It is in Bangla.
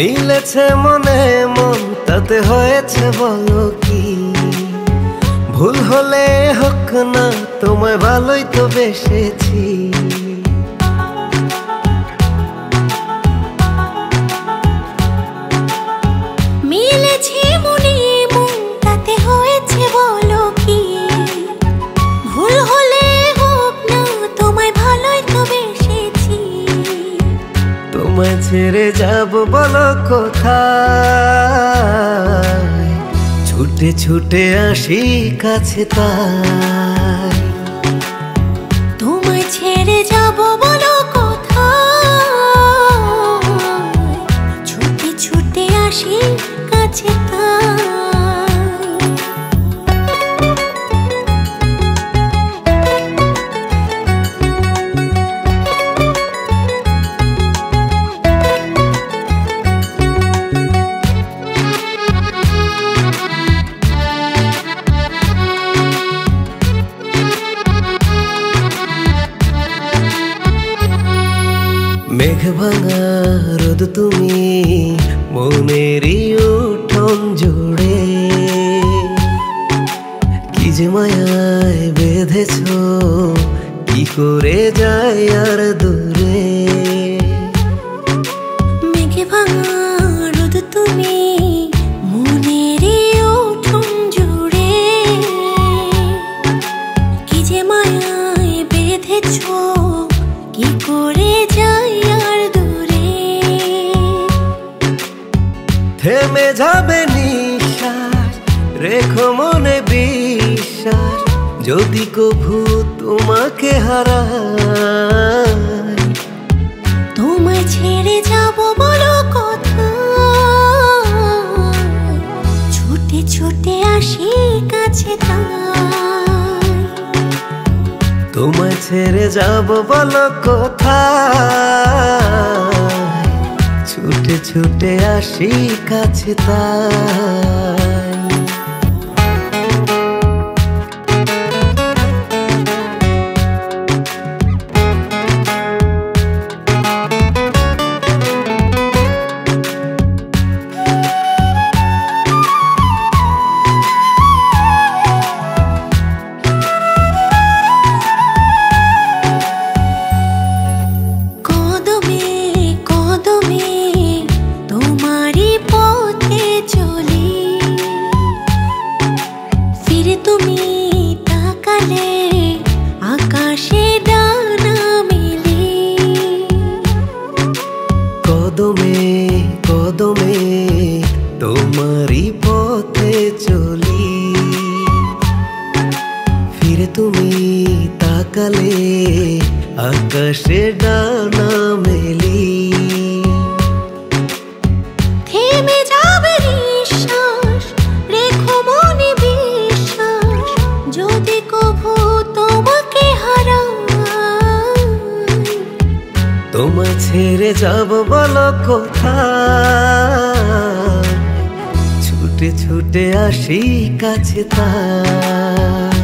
মিলেছে মনে মন, তাতে হয়েছে বলো কি? ভুল হলে হোক না, তোমায় ভালোই তো বেসেছি। তোমায় ছেড়ে যাব বলো কোথায়? ছুটে ছুটে আসি কাছে তাই। তোমায় ছেড়ে যাব বলো কোথায়? ছুটে ছুটে আসি কাছে তাই। মেঘ ভাঙা তুমি মনেরই উঠন জোড়ে। কি যে মায়ায় বেঁধেছ, কি করে যায় আর দূরে? কি করে যাই আর দূরে? থেমে যাবে নিঃশ্বাস রেখো মনে বিশ্বাস যদি কভু তোমাকে হারায় তোমায় ছেড়ে যাব বলো কোথায়? ছুটে ছুটে আসি কাছে তাই তোমায় ছেড়ে যাব বলো কোথায়? ছুটে ছুটে আসি কাছে তাই। তাকালে আকাশে ডানা মেলি তোমায় ছেড়ে যাব বলো কোথায়? ছুটে ছুটে আসি কাছে তাই